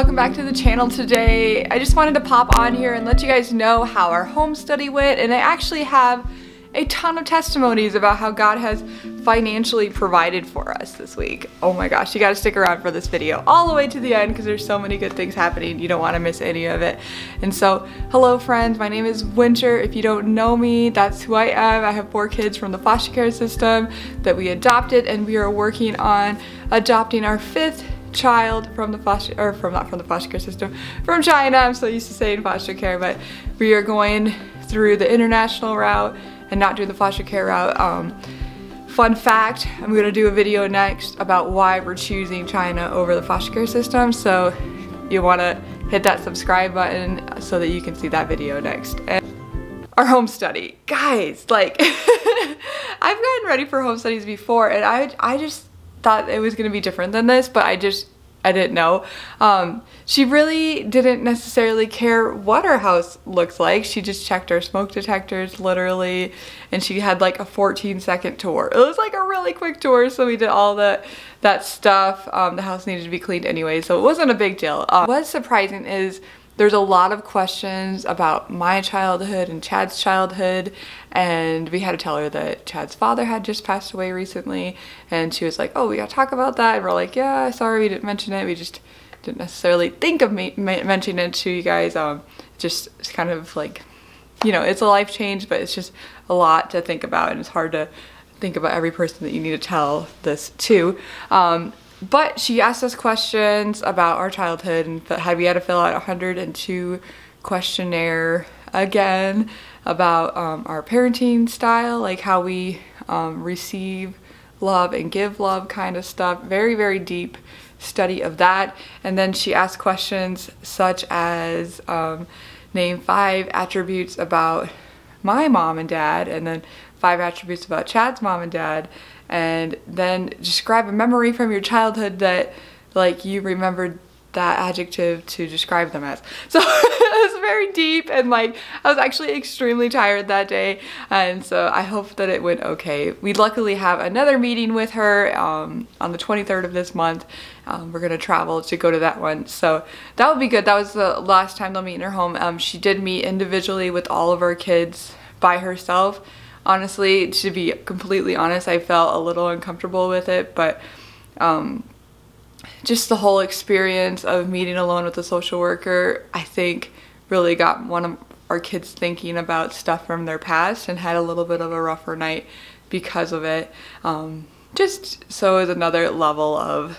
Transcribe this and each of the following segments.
welcome back to the channel today. I just wanted to pop on here and let you guys know how our home study went and I actually have a ton of testimonies about how God has financially provided for us this week. Oh my gosh, you gotta stick around for this video all the way to the end because there's so many good things happening. You don't wanna miss any of it. And so, hello friends, my name is Winter. If you don't know me, that's who I am. I have four kids from the foster care system that we adopted and we are working on adopting our fifth child from the foster, or from not from the foster care system, from China. I'm so used to saying foster care, but we are going through the international route and not doing the foster care route. Um, fun fact, I'm gonna do a video next about why we're choosing China over the foster care system. So you wanna hit that subscribe button so that you can see that video next. And our home study. Guys, like, I've gotten ready for home studies before and I, I just thought it was gonna be different than this, but I just I didn't know. Um, she really didn't necessarily care what our house looks like. She just checked our smoke detectors literally and she had like a 14 second tour. It was like a really quick tour so we did all the, that stuff. Um, the house needed to be cleaned anyway so it wasn't a big deal. Uh, what's surprising is there's a lot of questions about my childhood and Chad's childhood and we had to tell her that Chad's father had just passed away recently and she was like oh we gotta talk about that and we're like yeah sorry we didn't mention it we just didn't necessarily think of me mentioning it to you guys um just kind of like you know it's a life change but it's just a lot to think about and it's hard to think about every person that you need to tell this to um, but she asked us questions about our childhood and had we had to fill out a 102 questionnaire again about um, our parenting style, like how we um, receive love and give love kind of stuff. Very, very deep study of that. And then she asked questions such as um, name five attributes about my mom and dad, and then five attributes about Chad's mom and dad, and then describe a memory from your childhood that like you remembered that adjective to describe them as. So it was very deep and like I was actually extremely tired that day and so I hope that it went okay. We luckily have another meeting with her um, on the 23rd of this month. Um, we're gonna travel to go to that one so that would be good. That was the last time they'll meet in her home. Um, she did meet individually with all of our kids by herself honestly, to be completely honest, I felt a little uncomfortable with it, but um, just the whole experience of meeting alone with a social worker, I think really got one of our kids thinking about stuff from their past and had a little bit of a rougher night because of it. Um, just so is another level of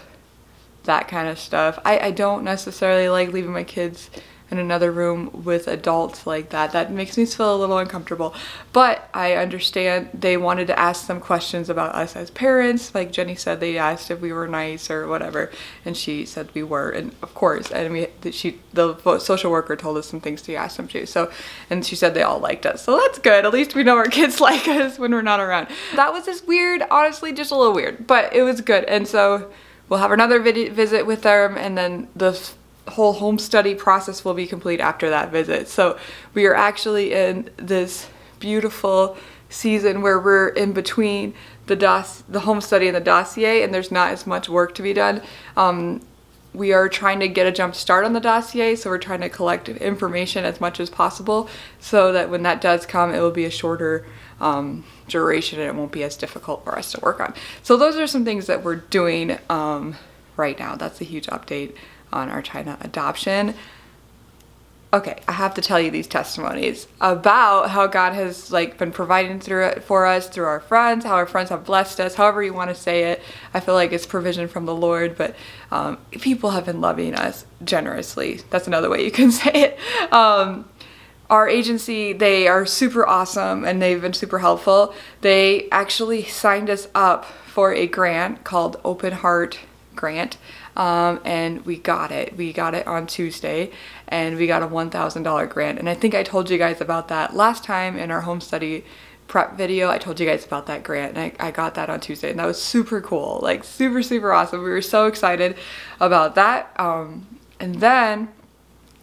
that kind of stuff. I, I don't necessarily like leaving my kids in another room with adults like that. That makes me feel a little uncomfortable. But I understand they wanted to ask some questions about us as parents. Like Jenny said, they asked if we were nice or whatever, and she said we were, and of course. And we, she, the social worker told us some things to ask them too. So, and she said they all liked us. So that's good. At least we know our kids like us when we're not around. That was just weird. Honestly, just a little weird, but it was good. And so we'll have another visit with them, and then the whole home study process will be complete after that visit. So we are actually in this beautiful season where we're in between the dos the home study and the dossier and there's not as much work to be done. Um, we are trying to get a jump start on the dossier so we're trying to collect information as much as possible so that when that does come it will be a shorter um, duration and it won't be as difficult for us to work on. So those are some things that we're doing um, right now. That's a huge update on our China adoption. Okay, I have to tell you these testimonies about how God has like been providing through it for us through our friends, how our friends have blessed us, however you want to say it. I feel like it's provision from the Lord, but um, people have been loving us generously. That's another way you can say it. Um, our agency, they are super awesome and they've been super helpful. They actually signed us up for a grant called Open Heart Grant um, and we got it. We got it on Tuesday and we got a $1,000 grant. And I think I told you guys about that last time in our home study prep video. I told you guys about that grant and I, I got that on Tuesday and that was super cool. Like super, super awesome. We were so excited about that. Um, and then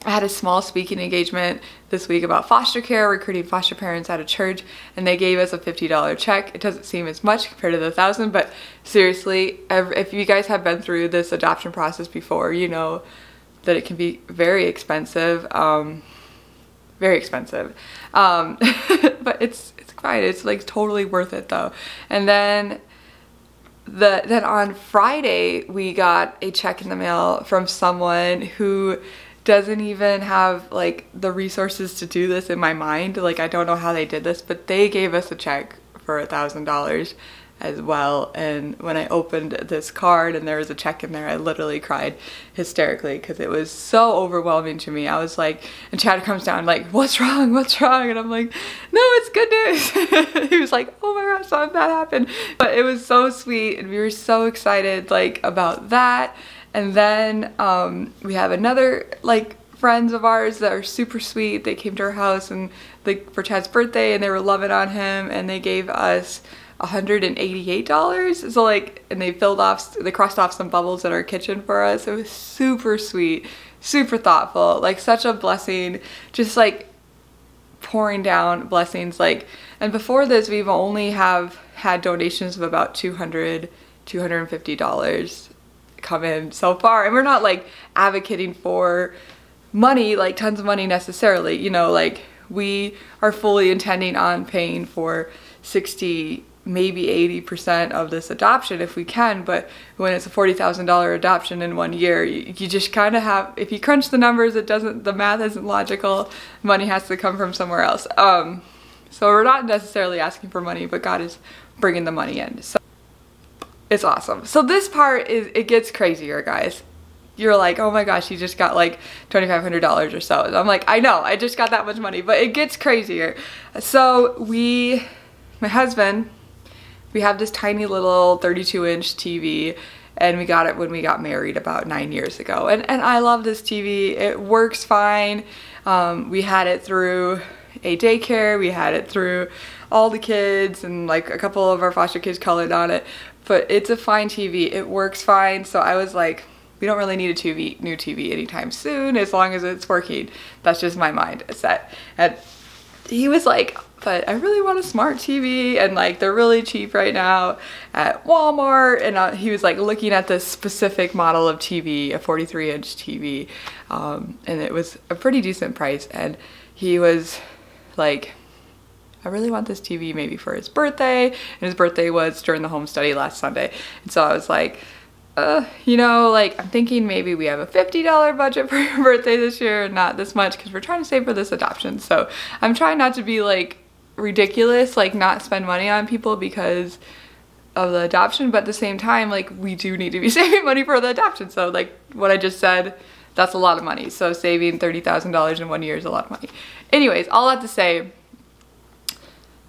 I had a small speaking engagement this week about foster care, recruiting foster parents at a church, and they gave us a $50 check. It doesn't seem as much compared to the thousand, but seriously, if you guys have been through this adoption process before, you know that it can be very expensive. Um, very expensive. Um, but it's it's fine. It's like totally worth it though. And then the then on Friday we got a check in the mail from someone who doesn't even have like the resources to do this in my mind. Like I don't know how they did this, but they gave us a check for a thousand dollars as well. And when I opened this card and there was a check in there, I literally cried hysterically because it was so overwhelming to me. I was like, and Chad comes down like, what's wrong? What's wrong? And I'm like, no, it's good news. he was like, oh my gosh, something bad happened. But it was so sweet and we were so excited like about that. And then um, we have another like friends of ours that are super sweet. They came to our house and like for Chad's birthday and they were loving on him and they gave us $188. So like, and they filled off, they crossed off some bubbles in our kitchen for us. It was super sweet, super thoughtful, like such a blessing, just like pouring down blessings. Like, and before this, we've only have had donations of about 200, $250 come in so far. And we're not like advocating for money, like tons of money necessarily, you know, like we are fully intending on paying for 60 maybe 80% of this adoption if we can, but when it's a $40,000 adoption in one year, you, you just kind of have, if you crunch the numbers, it doesn't, the math isn't logical, money has to come from somewhere else. Um, so we're not necessarily asking for money, but God is bringing the money in. So it's awesome. So this part is, it gets crazier, guys. You're like, oh my gosh, you just got like $2,500 or so. I'm like, I know, I just got that much money, but it gets crazier. So we, my husband, we have this tiny little 32 inch TV and we got it when we got married about nine years ago. And, and I love this TV. It works fine. Um, we had it through a daycare. We had it through all the kids and like a couple of our foster kids colored on it. But it's a fine TV. It works fine. So I was like, we don't really need a TV, new TV anytime soon as long as it's working. That's just my mind set. And he was like, but I really want a smart TV and like they're really cheap right now at Walmart and uh, he was like looking at this specific model of TV, a 43 inch TV um, and it was a pretty decent price and he was like I really want this TV maybe for his birthday and his birthday was during the home study last Sunday and so I was like uh, you know, like I'm thinking maybe we have a $50 budget for your birthday this year, not this much because we're trying to save for this adoption. So I'm trying not to be like ridiculous, like not spend money on people because of the adoption, but at the same time, like we do need to be saving money for the adoption. So like what I just said, that's a lot of money. So saving $30,000 in one year is a lot of money. Anyways, all that to say,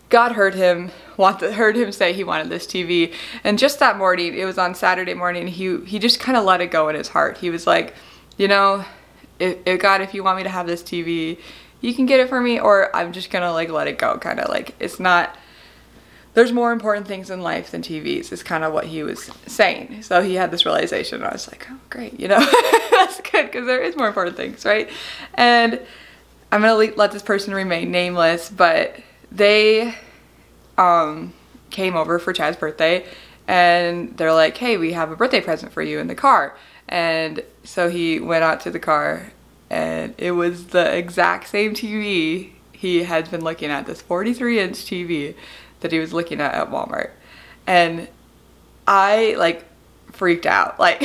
God heard him, wanted, heard him say he wanted this TV. And just that morning, it was on Saturday morning, he, he just kind of let it go in his heart. He was like, you know, if, if God, if you want me to have this TV, you can get it for me or I'm just gonna like let it go kind of like it's not there's more important things in life than TVs is kind of what he was saying so he had this realization I was like oh great you know that's good because there is more important things right and I'm gonna let this person remain nameless but they um, came over for Chad's birthday and they're like hey we have a birthday present for you in the car and so he went out to the car and it was the exact same TV he had been looking at, this 43 inch TV that he was looking at at Walmart. And I like freaked out. Like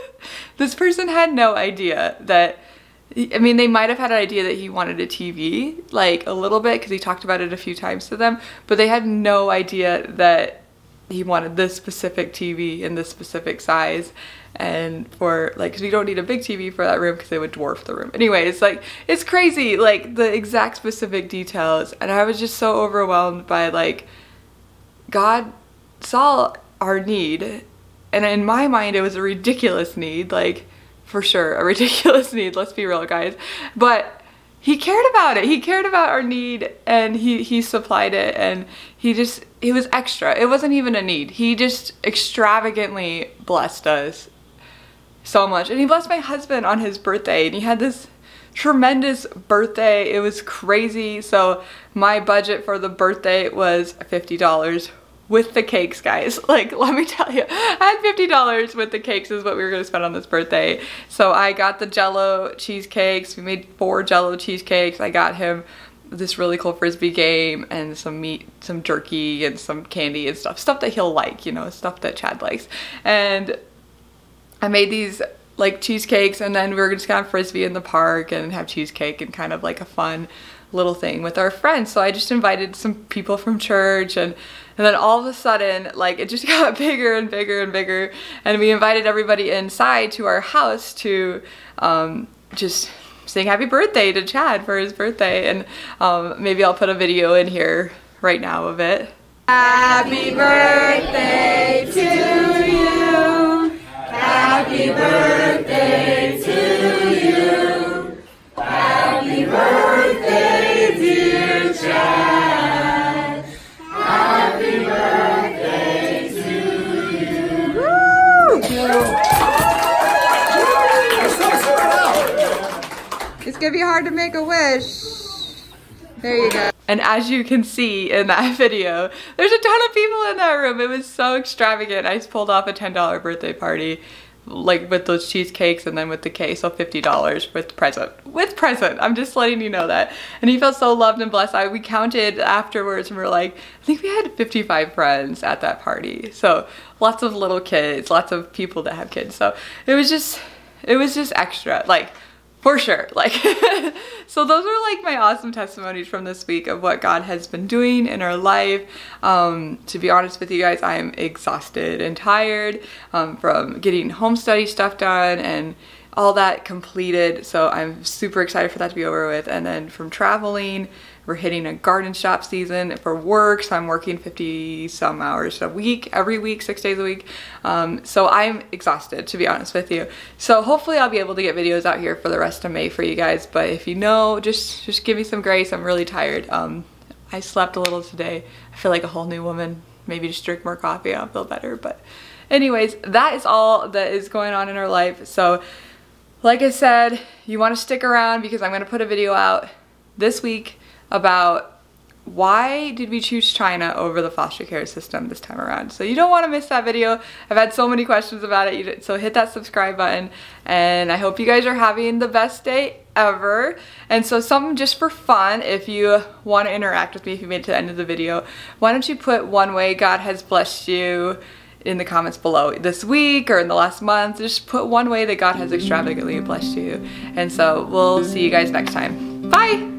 this person had no idea that I mean, they might have had an idea that he wanted a TV, like a little bit, because he talked about it a few times to them, but they had no idea that he wanted this specific TV in this specific size and for like because we don't need a big TV for that room because it would dwarf the room. Anyways, like it's crazy like the exact specific details and I was just so overwhelmed by like God saw our need and in my mind it was a ridiculous need like for sure a ridiculous need let's be real guys but he cared about it. He cared about our need and he, he supplied it and he just, it was extra. It wasn't even a need. He just extravagantly blessed us so much. And he blessed my husband on his birthday and he had this tremendous birthday. It was crazy. So my budget for the birthday was $50 with the cakes, guys. Like, let me tell you, I had $50 with the cakes is what we were gonna spend on this birthday. So I got the Jello cheesecakes. We made four Jello cheesecakes. I got him this really cool frisbee game and some meat, some jerky and some candy and stuff. Stuff that he'll like, you know, stuff that Chad likes. And I made these like cheesecakes and then we were just gonna have frisbee in the park and have cheesecake and kind of like a fun little thing with our friends. So I just invited some people from church and and then all of a sudden, like it just got bigger and bigger and bigger. And we invited everybody inside to our house to um, just sing happy birthday to Chad for his birthday. And um, maybe I'll put a video in here right now of it. Happy birthday to you. Happy birthday gonna be hard to make a wish. There you go. And as you can see in that video, there's a ton of people in that room. It was so extravagant. I just pulled off a $10 birthday party like with those cheesecakes and then with the cake, so $50 with present. With present, I'm just letting you know that. And he felt so loved and blessed. I, we counted afterwards and we were like, I think we had 55 friends at that party. So lots of little kids, lots of people that have kids. So it was just, it was just extra. Like for sure like so those are like my awesome testimonies from this week of what god has been doing in our life. Um, to be honest with you guys i am exhausted and tired um, from getting home study stuff done and all that completed so i'm super excited for that to be over with and then from traveling we're hitting a garden shop season for work, so I'm working 50 some hours a week, every week, six days a week. Um, so I'm exhausted, to be honest with you. So hopefully I'll be able to get videos out here for the rest of May for you guys. But if you know, just, just give me some grace. I'm really tired. Um, I slept a little today. I feel like a whole new woman. Maybe just drink more coffee, I'll feel better. But anyways, that is all that is going on in our life. So like I said, you want to stick around because I'm going to put a video out this week about why did we choose China over the foster care system this time around? So you don't want to miss that video. I've had so many questions about it, so hit that subscribe button. And I hope you guys are having the best day ever. And so something just for fun, if you want to interact with me, if you made it to the end of the video, why don't you put one way God has blessed you in the comments below this week or in the last month. Just put one way that God has extravagantly blessed you. And so we'll see you guys next time. Bye!